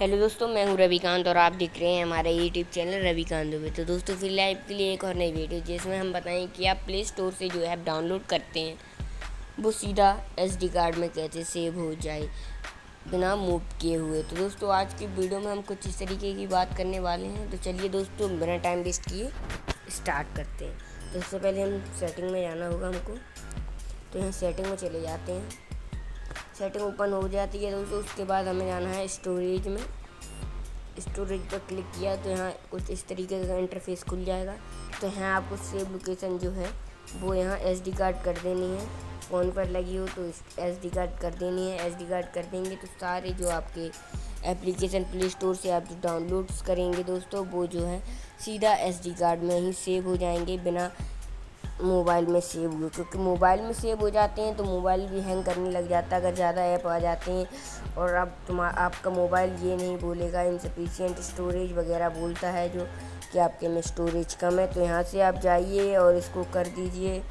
Hello दोस्तों, मैं हूँ रविकांत और आप देख रहे हैं हमारे यूट्यूब चैनल रविकांत दुबे तो दोस्तों, फिर लाइव के लिए एक और नई वीडियो जिसमें हम बताएँ कि आप प्ले स्टोर से जो ऐप डाउनलोड करते हैं, वो सीधा एसडी कार्ड में कैसे सेव हो जाए, बिना मूव किए हुए। तो दोस्तों, आज की वीडियो में हम कुछ इस तरीके की बात करने वाले हैं। तो चलिए दोस्तों, बिना टाइम वेस्ट किए स्टार्ट करते हैं। तो उससे पहले हम सेटिंग में जाना होगा हमको। तो यहाँ सेटिंग में चले जाते हैं। सेटिंग ओपन हो जाती है दोस्तों, उसके बाद हमें जाना है स्टोरेज में। स्टोरेज पर क्लिक किया तो यहाँ कुछ इस तरीके का इंटरफेस खुल जाएगा। तो यहाँ आपको सेव लोकेशन जो है, वो यहाँ एसडी कार्ड कर देनी है। फ़ोन पर लगी हो तो एस डी कार्ड कर देनी है। एस डी कार्ड कर देंगे तो सारे जो आपके एप्लीकेशन प्ले स्टोर से आप जो डाउनलोड्स करेंगे दोस्तों, वो जो है सीधा एस डी कार्ड में ही सेव हो जाएँगे बिना मोबाइल में सेव हुए, क्योंकि मोबाइल में सेव हो जाते हैं तो मोबाइल भी हैंग करने लग जाता है अगर ज़्यादा ऐप आ जाते हैं। और अब तुम आपका मोबाइल ये नहीं बोलेगा इनसफिशियंट स्टोरेज वगैरह बोलता है जो कि आपके में स्टोरेज कम है तो यहाँ से आप जाइए और इसको कर दीजिए।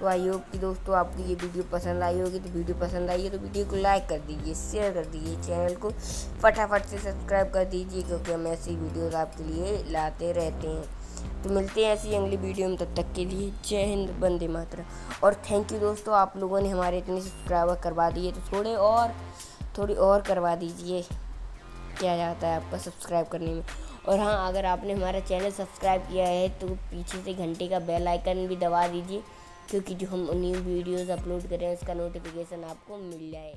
तो आई होप कि दोस्तों आपको ये वीडियो पसंद आई होगी तो वीडियो पसंद आई है तो वीडियो को लाइक कर दीजिए शेयर कर दीजिए चैनल को। फटाफट से सब्सक्राइब कर दीजिए, क्योंकि हम ऐसी वीडियोज़ आपके लिए लाते रहते हैं। तो मिलते हैं ऐसी अगली वीडियो में, तब तक के लिए जय हिंद बंदे मातरा और थैंक यू दोस्तों, आप लोगों ने हमारे इतने सब्सक्राइबर करवा दिए तो थोड़े और, थोड़ी और करवा दीजिए। क्या जाता है आपका सब्सक्राइब करने में? और हाँ अगर आपने हमारा चैनल सब्सक्राइब किया है तो पीछे से घंटे का बेल आइकन भी दबा दीजिए, क्योंकि जो हम न्यू वीडियोज़ अपलोड करें उसका नोटिफिकेशन आपको मिल जाए।